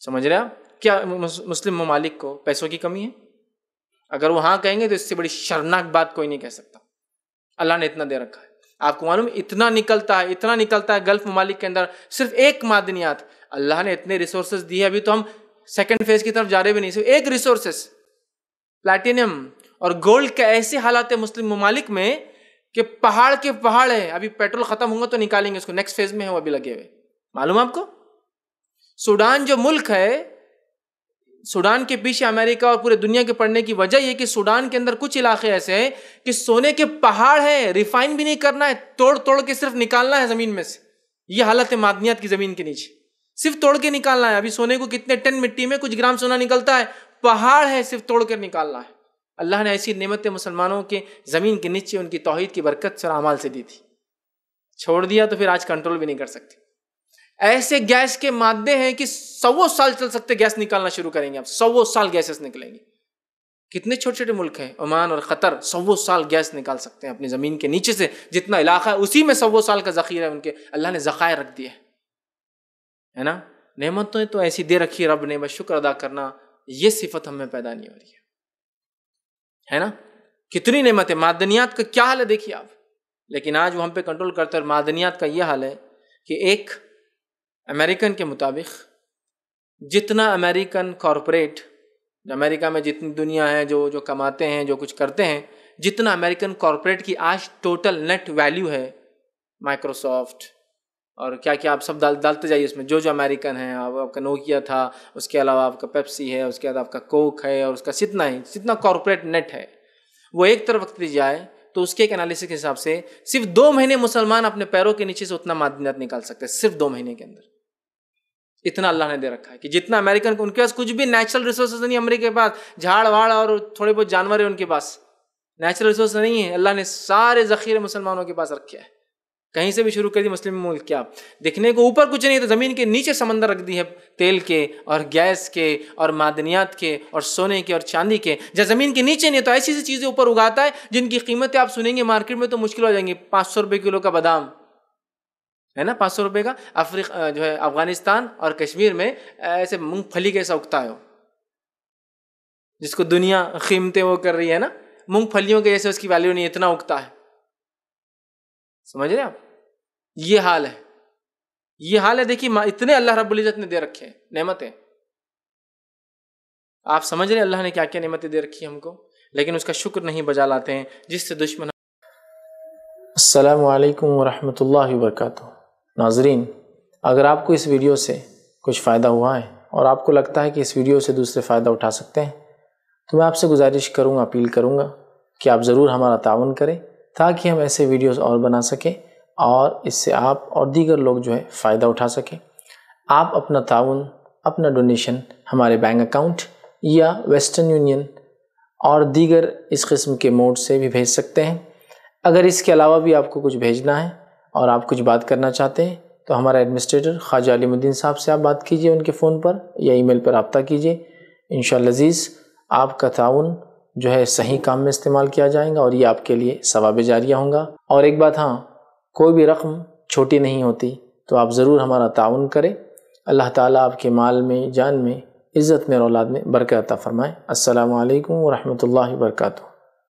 سمجھ رہے آپ؟ کیا مسلم ممالک کو پیسوں کی کمی ہے؟ اگر وہ ہاں کہیں گے تو اس سے بڑی شرناک بات کوئی نہیں کہہ سکتا۔ اللہ نے اتنا دے رکھا ہے۔ آپ کو معلوم اتنا نکلتا ہے، اتنا نکلتا ہے گلف ممالک کے اندر صرف ایک معدنیات۔ اللہ نے اتنے ریسورسز دیے ابھی تو ہم سیکنڈ فیز کی طرف جا رہے بھی نہیں، صرف ایک ریسورسز پلیٹینم اور گولڈ کے ایسے حالات ہیں مسلم ممالک میں کہ پہاڑ کے پہاڑ ہے ابھی پیٹرول ختم ہوں گا تو نکالیں گے اس کو نیکسٹ فیز میں ہے وہ ابھی لگے ہوئے۔ معلوم آپ کو؟ سوڈان جو ملک ہے، سوڈان کے پیچھے امریکہ اور پورے دنیا کے پڑھنے کی وجہ یہ کہ سوڈان کے اندر کچھ علاقے ایسے ہیں کہ سونے کے پہاڑ ہیں، ریفائن بھی نہیں کرنا ہے، توڑ توڑ کے صرف نکالنا ہے زمین میں سے۔ یہ حالت ہے معدنیات کی زمین کے نیچے۔ صرف توڑ کے نکالنا ہے۔ ابھی سونے کو کتنے ٹن مٹی میں کچھ گرام سونا نکلتا ہے، پہاڑ ہے، صرف توڑ کر نکالنا ہے۔ اللہ نے ایسی نعمتیں مسلمانوں کے زمین کے نیچے ان کی توحید کی برکت سر اعمال سے دی تھی۔ چھوڑ دیا تو پھر آج کنٹرول بھی نہیں کر سکتے۔ ایسے گیس کے مادے ہیں کہ سو سال چل سکتے گیس نکالنا شروع کریں گے آپ سو سال گیسز نکلیں گے۔ کتنے چھوٹے چھوٹے ملک ہیں، عمان اور قطر سو سال گیس نکال سکتے ہیں اپنی زمین کے نیچے سے، جتنا علاقہ ہے اسی میں سو سال کا ذخیرہ ہے ان کے۔ اللہ نے ذخائر رکھ دیا ہے نا؟ نعمتیں تو ایسی دے رکھی رب نے، بس شکر ادا کرنا، یہ صفت ہمیں پیدا نہیں ہو رہی ہے۔ ہے نا؟ کتنی نعمت ہے معدنیات کا کیا حال ہے؟ دیکھیے آپ۔ لیکن آج وہ ہم پہ کنٹرول کرتے اور معدنیات کا یہ حال ہے کہ ایک امریکن کے مطابق، جتنا امریکن کارپوریٹ، امریکہ میں جتنی دنیا ہے، جو جو کماتے ہیں، جو کچھ کرتے ہیں، جتنا امریکن کارپوریٹ کی آج ٹوٹل نیٹ ویلیو ہے مائکروسافٹ اور کیا کیا آپ سب ڈال، ڈالتے جائیے اس میں، جو جو امریکن ہیں، آپ کا نوکیا تھا، اس کے علاوہ آپ کا پیپسی ہے، اس کے علاوہ آپ کا کوک ہے، اور اس کا جتنا ہے جتنا کارپوریٹ نیٹ ہے، وہ ایک طرف وقت دی جائے تو اس کے ایک انالیسس کے حساب سے صرف دو مہینے مسلمان اپنے پیروں کے نیچے سے اتنا معدنیات نکال سکتے ہیں صرف دو مہینے کے اندر۔ اتنا اللہ نے دے رکھا ہے کہ جتنا امریکن ان کے پاس کچھ بھی نیچرل ریسورسز نہیں امریکہ کے پاس۔ جھاڑ واڑ اور تھوڑے بہت جانور ہیں ان کے پاس۔ نیچرل ریسورس نہیں ہے اللہ نے سارے ذخیرے مسلمانوں کے پاس رکھے ہیں۔ کہیں سے بھی شروع کر دی مسلم ملک۔ کیا؟ دیکھنے کو اوپر کچھ نہیں تو زمین کے نیچے سمندر رکھ دی ہے۔ تیل کے اور گیس کے اور معدنیات کے اور سونے کے اور چاندی کے۔ جب زمین کے نیچے نہیں تو ایسی ایسی چیزیں اوپر اگاتا ہے جن کی قیمتیں آپ سنیں گے مارکیٹ میں تو مشکل ہو جائیں گی پانچ سو روپے کلو کا بادام۔ ہے نا پانچ سو روپے کا؟ افریق جو ہے افغانستان اور کشمیر میں ایسے مونگ پھلی کیسا اگتا ہے جس کو دنیا قیمتیں وہ کر رہی ہے نا؟ مونگ پھلیوں کے جیسے اس کی ویلیو نہیں، اتنا اگتا ہے۔ سمجھ رہے آپ؟ یہ حال ہے۔ یہ حال ہے، دیکھیے اتنے اللہ رب العزت نے دے رکھے ہیں، نعمتیں۔ آپ سمجھ رہے اللہ نے کیا کیا نعمتیں دے رکھی ہم کو؟ لیکن اس کا شکر نہیں بجا لاتے ہیں، جس سے دشمن السلام علیکم ورحمۃ اللہ وبرکاتہ۔ ناظرین، اگر آپ کو اس ویڈیو سے کچھ فائدہ ہوا ہے اور آپ کو لگتا ہے کہ اس ویڈیو سے دوسرے فائدہ اٹھا سکتے ہیں، تو میں آپ سے گزارش کروں گا اپیل کروں گا کہ آپ ضرور ہمارا تعاون کریں تاکہ ہم ایسے ویڈیوز اور بنا سکیں اور اس سے آپ اور دیگر لوگ جو ہے فائدہ اٹھا سکیں۔ آپ اپنا تعاون، اپنا ڈونیشن ہمارے بینک اکاؤنٹ یا ویسٹرن یونین اور دیگر اس قسم کے موڈ سے بھی بھیج سکتے ہیں۔ اگر اس کے علاوہ بھی آپ کو کچھ بھیجنا ہے اور آپ کچھ بات کرنا چاہتے ہیں تو ہمارا ایڈمنسٹریٹر خواجہ علیم الدین صاحب سے آپ بات کیجیے ان کے فون پر یا ای میل پر رابطہ کیجیے۔ انشاءاللہ عزیز، آپ کا تعاون جو ہے صحیح کام میں استعمال کیا جائے گا اور یہ آپ کے لیے ثواب جاریہ ہوں گا۔ اور ایک بات ہاں کوئی بھی رقم چھوٹی نہیں ہوتی، تو آپ ضرور ہمارا تعاون کریں۔ اللہ تعالیٰ آپ کے مال میں، جان میں، عزت میں اور اولاد میں برکت عطا فرمائے۔ السلام علیکم ورحمۃ اللہ وبرکاتہ۔